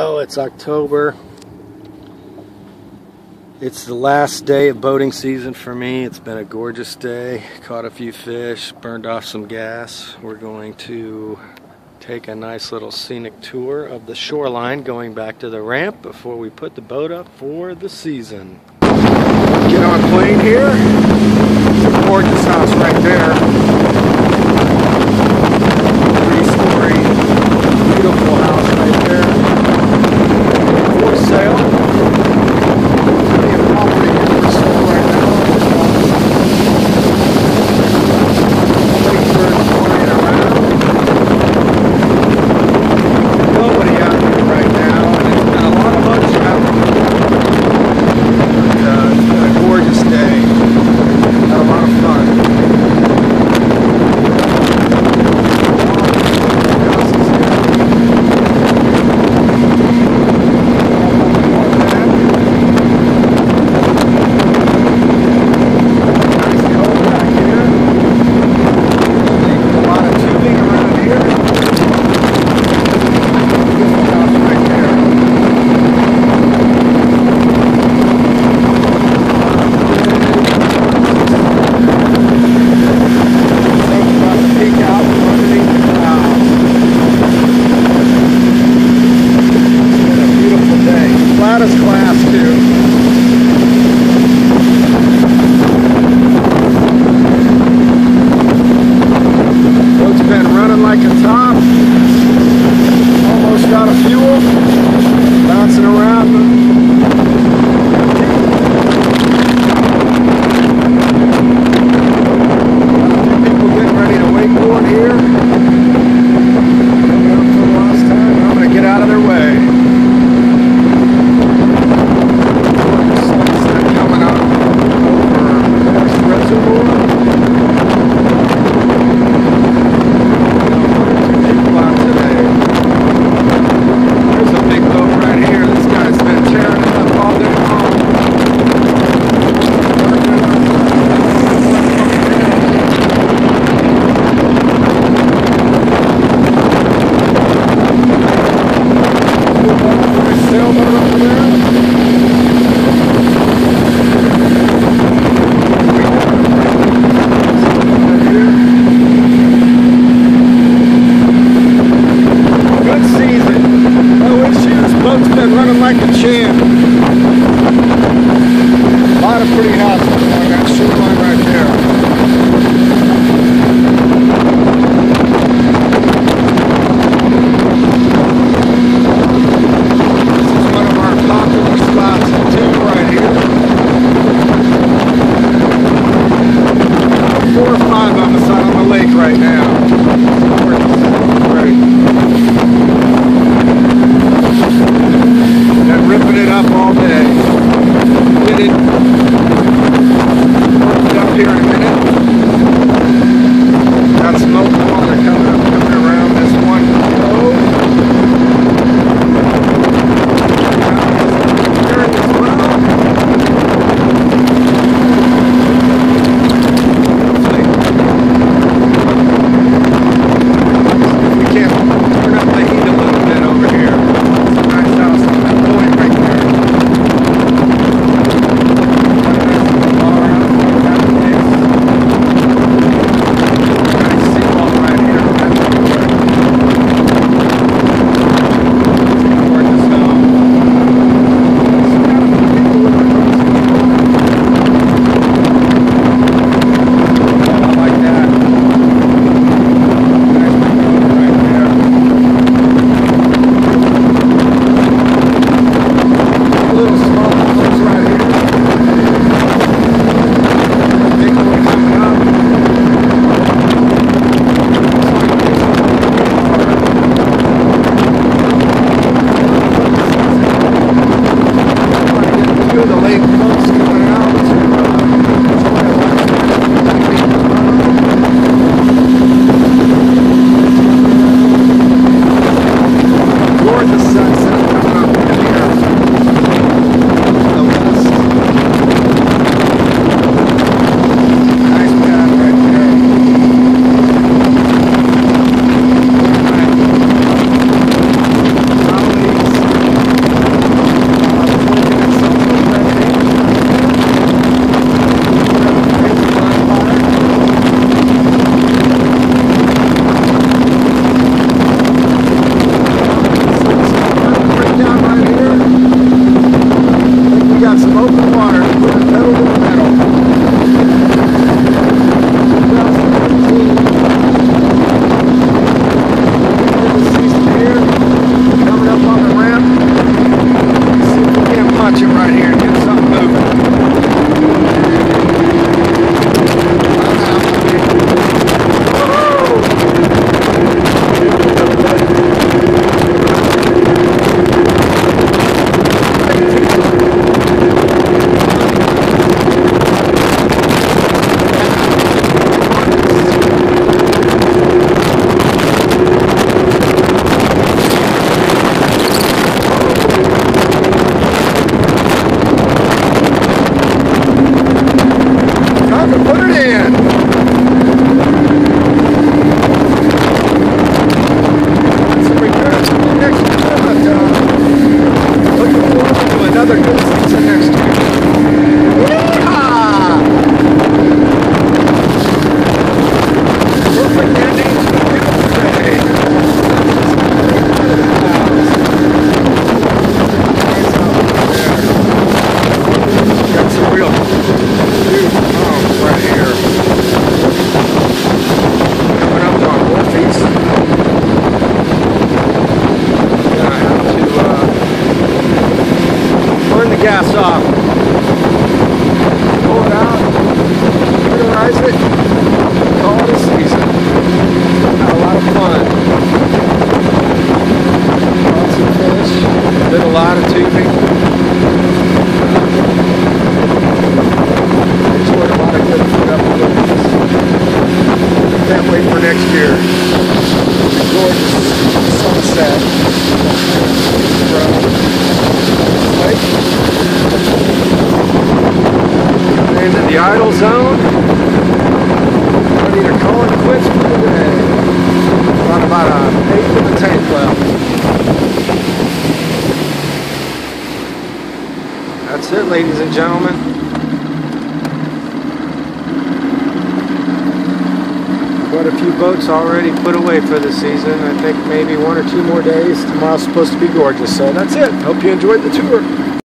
Oh, it's October. It's the last day of boating season for me. It's been a gorgeous day. Caught a few fish, burned off some gas. We're going to take a nice little scenic tour of the shoreline going back to the ramp before we put the boat up for the season. Get on plane here. Gorgeous house right there. right now. Idle zone. Ready to call it quits for the day. Got about an eighth of the tank left. That's it, ladies and gentlemen. Quite a few boats already put away for the season. I think maybe one or two more days. Tomorrow's supposed to be gorgeous. So that's it. Hope you enjoyed the tour.